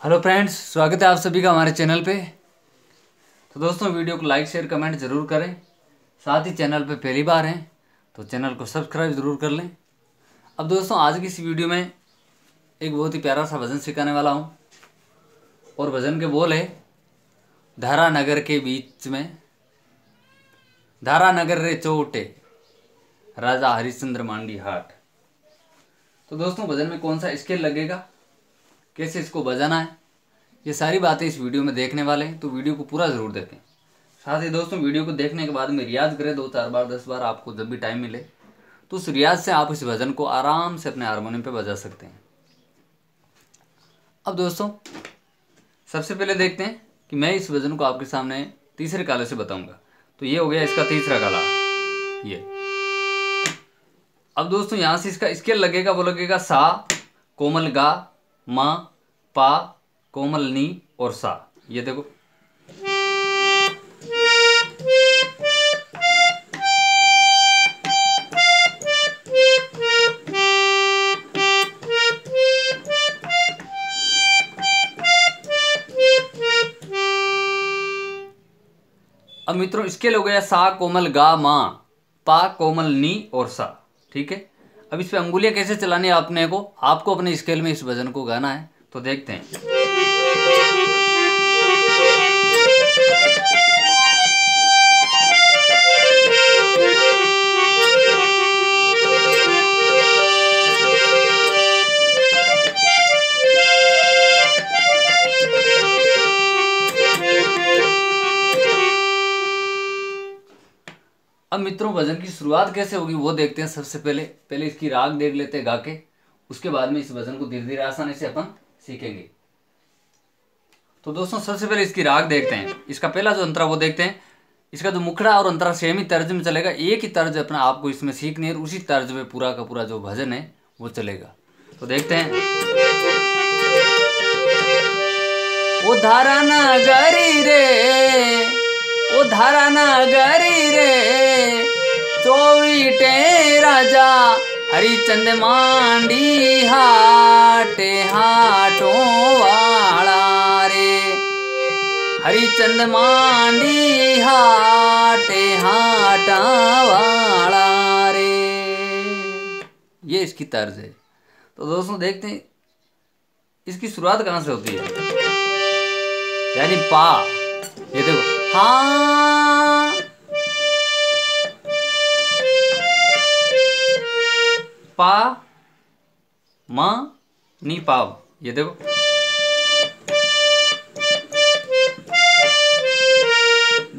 Hello friends, स्वागत है आप सभी का हमारे चैनल पे। तो दोस्तों, वीडियो को लाइक, शेयर, कमेंट ज़रूर करें। साथ ही चैनल पे पहली बार हैं तो चैनल को सब्सक्राइब ज़रूर कर लें। अब दोस्तों, आज की इस वीडियो में एक बहुत ही प्यारा सा भजन सिखाने वाला हूँ। और भजन के बोल है, धारा नगर के बीच में, धारा नगर रे चोटे, राजा हरिश्चंद्र मांडी हाट। तो दोस्तों, भजन में कौन सा स्केल लगेगा? कैसे इसको बजाना है? ये सारी बातें इस वीडियो में देखने वाले हैं तो वीडियो को पूरा ज़रूर देखें। साथ ही दोस्तों, वीडियो को देखने के बाद में रियाज करें, दो चार बार, दस बार आपको जब भी टाइम मिले तो उस रियाज से आप इस भजन को आराम से अपने हारमोनियम पे बजा सकते हैं। अब दोस्तों, सबसे पहले देखते हैं कि मैं इस भजन को आपके सामने तीसरे काले से बताऊँगा। तो ये हो गया इसका तीसरा काला। ये। अब दोस्तों, यहाँ से इसका स्केल लगेगा, वो लगेगा सा, कोमल गा मा, पा, कोमल, नी और सा। ये देखो। अब मित्रों स्केल हो गया सा, कोमल, गा, मा। पा, कोमल, नी और सा। ठीक है? अब इस पर अंगुलियाँ कैसे चलानी है अपने को? आपको अपने स्केल में इस भजन को गाना है तो देखते हैं। अब मित्रों, भजन की शुरुआत कैसे होगी वो देखते हैं। सबसे पहले पहले इसकी राग देख लेते हैं गा के उसके बाद में इस भजन को धीरे धीरे आसानी से अपन सीखेंगे। तो दोस्तों, सबसे पहले इसकी राग देखते हैं। इसका पहला जो अंतरा वो देखते हैं। इसका जो मुखड़ा और अंतरा सेम ही तर्ज में चलेगा। एक ही तर्ज अपना आपको इसमें सीखनी है उसी तर्ज में पूरा का पूरा जो भजन है, वो चलेगा। तो देखते हैं। धारा नगरी रे। ओ धारा नगरी रे, चौवीटे राजा। हरिचंद मांडी हाटे हाटो वाला रे। हरिचंद मांडी हाटे हाटा वाला रे। ये इसकी तर्ज है। तो दोस्तों देखते हैं, इसकी शुरुआत कहाँ से होती है? यानी पा। ये देखो पा मा नी पाव। ये देखो।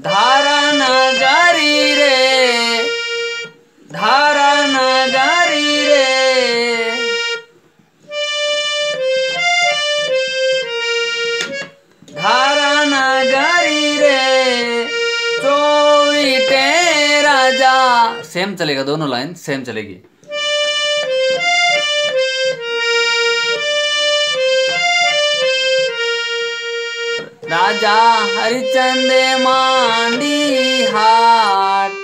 धारा नगरी रे धारा नगरी रे। सेम चलेगा दोनों लाइन सेम चलेगी। राजा हरिचंद मांडी हाट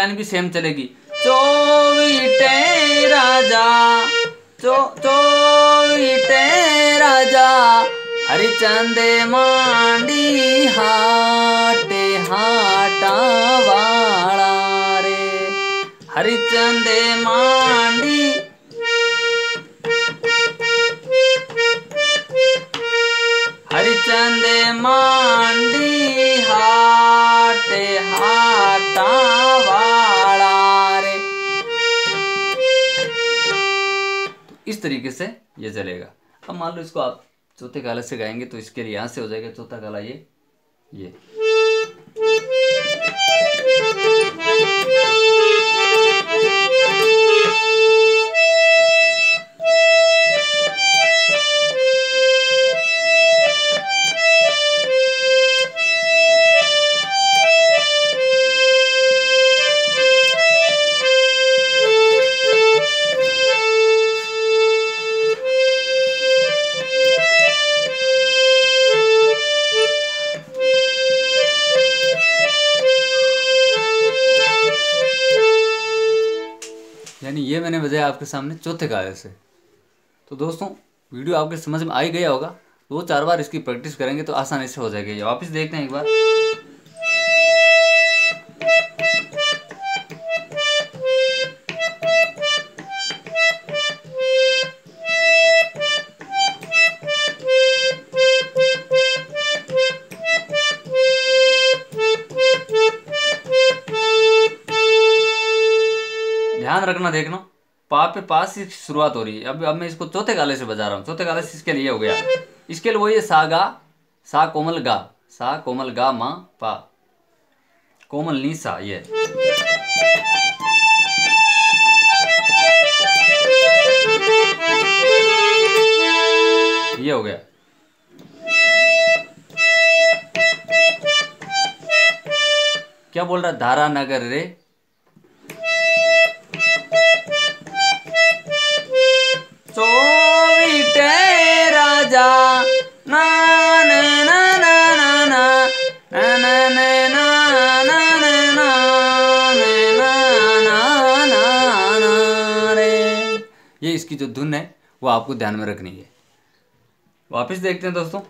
लाइन भी सेम चलेगी। चौवीटे राजा, चो चौवीटे राजा, हरिचंद मांडी हाटे हाटा वाला रे। हरिचंद मांडी। हरिचंद मांडी तरीके से ये चलेगा। अब मान लो इसको आप चौथे काला से गाएँगे तो इसके लिए यहाँ से हो जाएगा चौथा काला ये ये। ये मैंने बजाया आपके सामने चौथे गायों से। तो दोस्तों, वीडियो आपके समझ में आ ही गया होगा। दो चार बार इसकी प्रैक्टिस करेंगे तो आसानी से हो जाएगी। वापस देखते हैं एक बार। रखना देखना पा पे पास से शुरुआत हो रही है। अब अब मैं इसको चौथे काले से बजा रहा हूँ। चौथे काले से इसके लिए हो गया। इसके लिए वही है, सा गा, सा कोमल गा। सा कोमल गा मा पा। कोमल नी सा, ये। ये हो गया। क्या बोल रहा धारा नगर रे इसकी जो धुन है, वो आपको ध्यान में रखनी है। वापस देखते हैं दोस्तों।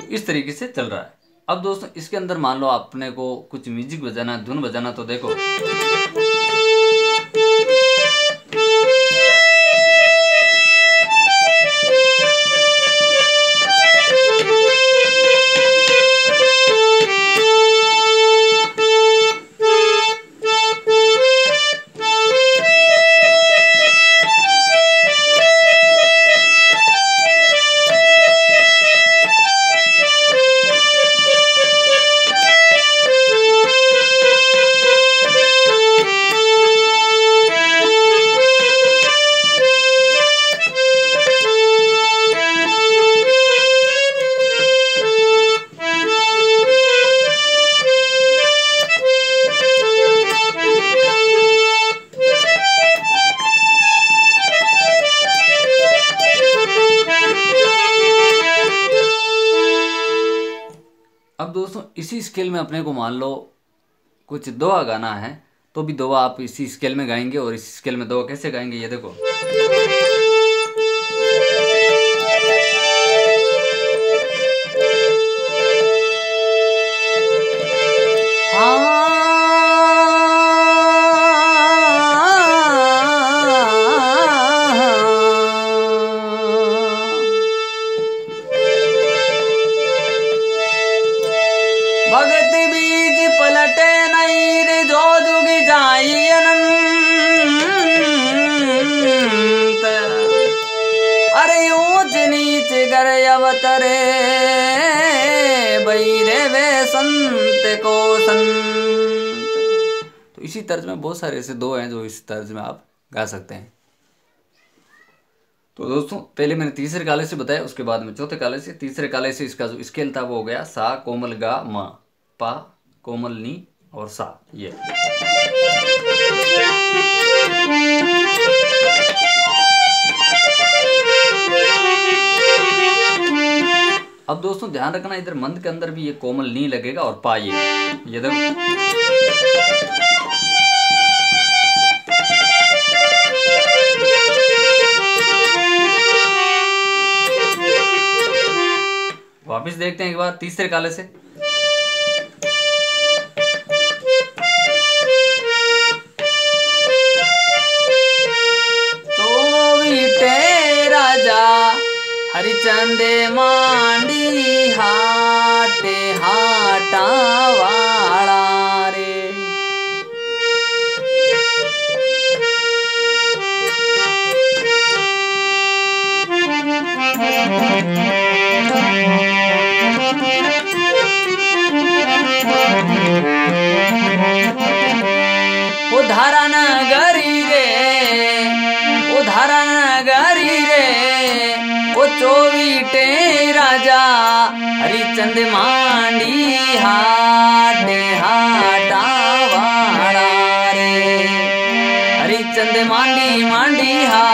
तो इस तरीके से चल रहा है। अब दोस्तों, इसके अंदर मान लो आपने को कुछ म्यूज़िक बजाना, धुन बजाना तो देखो। इसी स्केल में अपने को मान लो कुछ दोआ गाना है तो भी दोआ आप इसी स्केल में गाएँगे और इसी स्केल में दोआ कैसे गाएँगे ये देखो। भगत बीज पलटे नहीं जो जुग अनंत। अरे ऊंच नीच कर अवतरे बैरे वे संत को संत। तो इसी तर्ज में बहुत सारे ऐसे दो हैं जो इस तर्ज में आप गा सकते हैं। तो दोस्तों, पहले मैंने तीसरे काले से बताया, उसके बाद में चौथे काले से, तीसरे काले से इसका जो स्केल था वो हो गया सा कोमल गा मा। पा, कोमल, नी और सा, ये। अब दोस्तों, ध्यान रखना, इधर मंद के अंदर भी ये कोमल, नी लगेगा और पा, ये। ये देखो। वापिस देखते हैं एक बार, तीसरे काले से। हरिचंद मांडी हाटे हाटा वाला रे। उधारण ओ चोवीटे राजा। हरिचंद मांडी हाटे हाटा वाड़ा रे। हरिचंद मांडी मांडी हाटे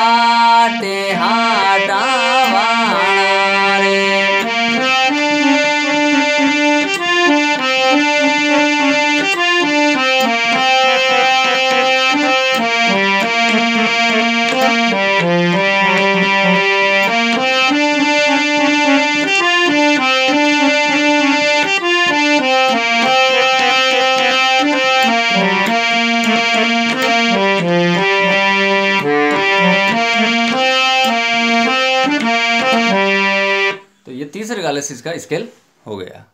तो ये तीसरे गालेसिस का स्केल हो गया।